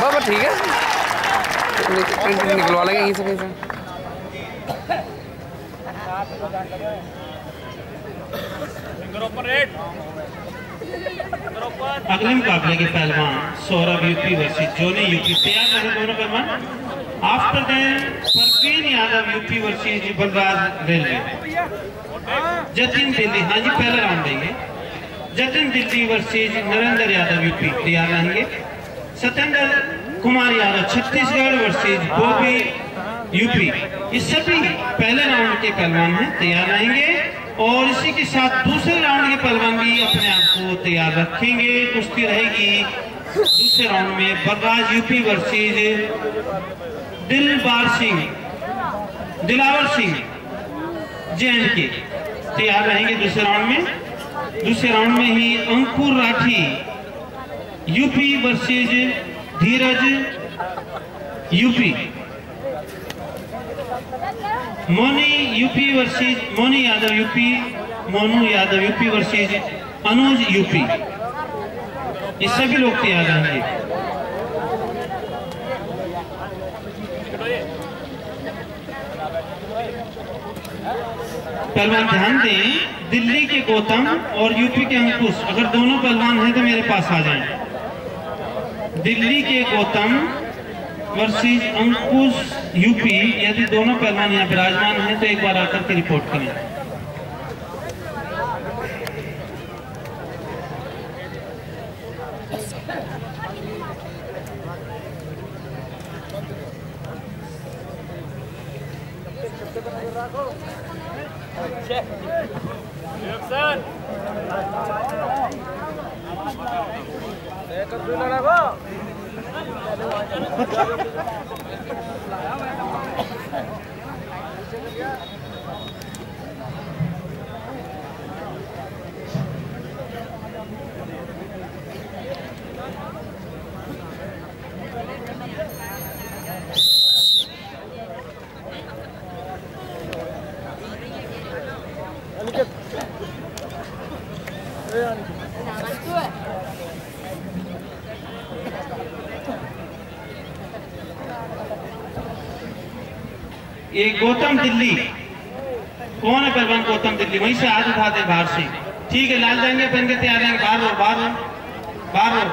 बाबा ठीक है। निक- निकलवा लेंगे यहीं से कहीं से अगले मुकाबले के पहलवान Saurabh UP versus Joni UP तैयार रहे दोनों पहलवान। After then Parveen Yadav UP versus Balraj railway. Jatin Delhi हाँ जी पहला राउंड देंगे। जतिन दिल्ली वर्सेस नरेंद्र यादव यूपी तैयार रहेंगे Satyendra Kumar Yadav Chhattisgarh versus Bobby UP. ये सभी पहले राउंड के पहलवान हैं, तैयार रहेंगे। और इसी के साथ दूसरे राउंड के पहलवान भी अपने आप को तैयार रखेंगे। कुश्ती रहेगी दूसरे राउंड में Balraj UP versus Dilbar Singh. Dilawar Singh J K. तैयार रहेंगे दूसरे राउंड में। दूसरे राउंड में ही Ankur Rathi UP versus Dheeraj, UP. Moni UP versus, Moni Yadav UP, Monu Yadav UP versus, Anuj UP. ये सभी लोग तैयार रहेंगे पहलवान ध्यान दें, दिल्ली के गौतम और यूपी के अंकुश, अगर दोनों पहलवान हैं तो मेरे पास आ जाएँ। दिल्ली के गौतम वर्सेस अंकुश, यूपी, यदि दोनों पहलवान यहाँ विराजमान हैं तो एक बार आकर के रिपोर्ट करें। Yüksen! ये गौतम दिल्ली। कौन है पहलवान गौतम दिल्ली? वहीं से हाथ उठा दे बाहर से। ठीक है, लाल जाएँगे पहन के तैयार रहेंगे। बाहर हो बाहर हो बाहर हो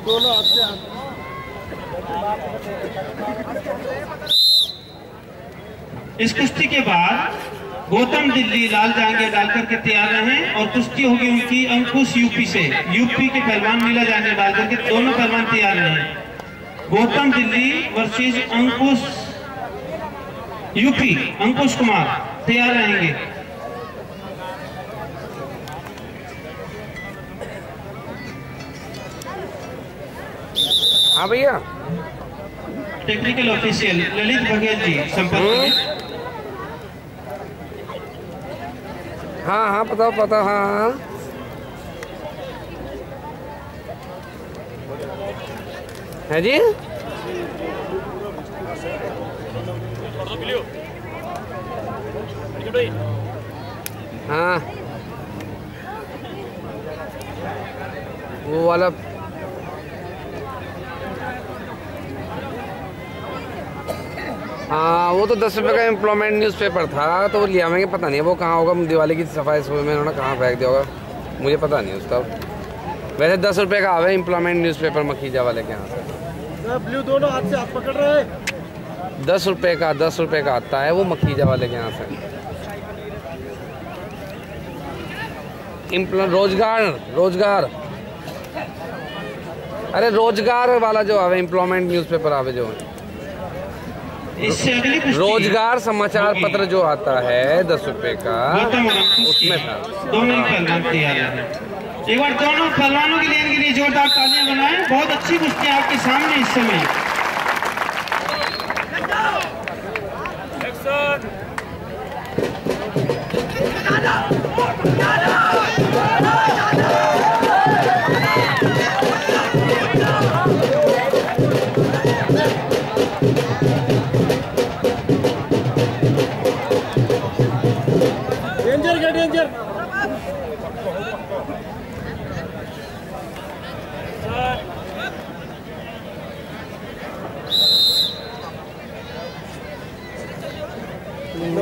दोनों हाथ से इस कुश्ती के बाद गौतम दिल्ली लाल जाएँगे डाल करके तैयार रहे और कुश्ती होगी उनकी अंकुश यूपी से। यूपी के पहलवान नीला जाएँगे डाल करके दोनों पहलवान तैयार रहे। गौतम दिल्ली वर्सेस अंकुश यूपी, अंकुश कुमार तैयार रहेंगे। हाँ भैया। टेक्निकल ऑफिशियल ललित बघेल जी संपर्क हाँ हाँ पता पता हाँ हाँ। है जी? हाँ। वो वाला हाँ वो तो दस रुपये का एम्प्लॉयमेंट न्यूज़पेपर था तो वो लिया मैं पता नहीं वो कहाँ होगा दिवाली की सफ़ाई सुबह में उन्होंने कहाँ फेंक दिया होगा मुझे पता नहीं उसका वैसे दस रुपये का आवे एम्प्लॉयमेंट न्यूज़पेपर मखीजा वाले के यहाँ से। ब्लू दोनों हाथ से हाथ पकड़ रहे हैं। दस रुपये का दस रुपये का आता है वो मखीजा वाले के यहाँ से। रोज़गार रोज़गार। अरे रोज़गार वाला जो आवे एम्प्लॉयमेंट न्यूज़पेपर आवे जो। कुश्ती रोज़गार समाचार पत्र जो आता है दस रुपए का उसमें था। दोनों तैयार हैं। एक बार दोनों पहलवानों के लिए इनके लिए जोरदार तालियाँ बनाए बहुत अच्छी कुश्ती आपके सामने इस समय।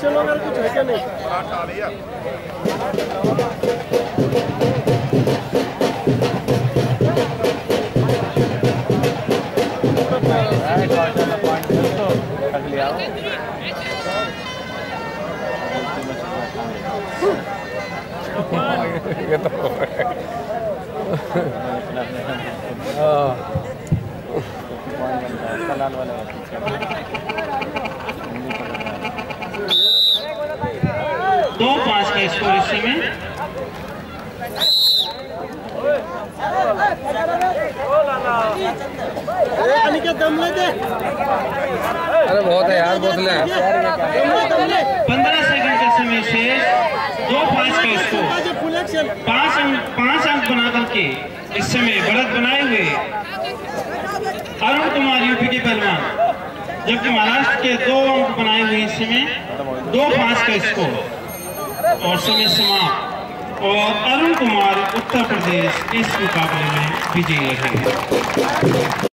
क्वेश्चन वगैरह कुछ है क्या नहीं हो ये तो हाँ। लाल वाला है पीछे दो पाँच का स्कोर इस समय अरे बहुत है यार हैं। ले पंद्रह सेकंड का समय शेष दो पाँच का स्कोर पाँच अंक पाँच अंक बना करके इस समय बढ़त बनाए हुए। अरुण कुमार यूपी के पहलवान, जबकि महाराष्ट्र के दो अंक बनाए हुए इस समय, दो पाँच का स्कोर और समय समाप्त और अरुण कुमार उत्तर प्रदेश इस मुकाबले में विजयी रहे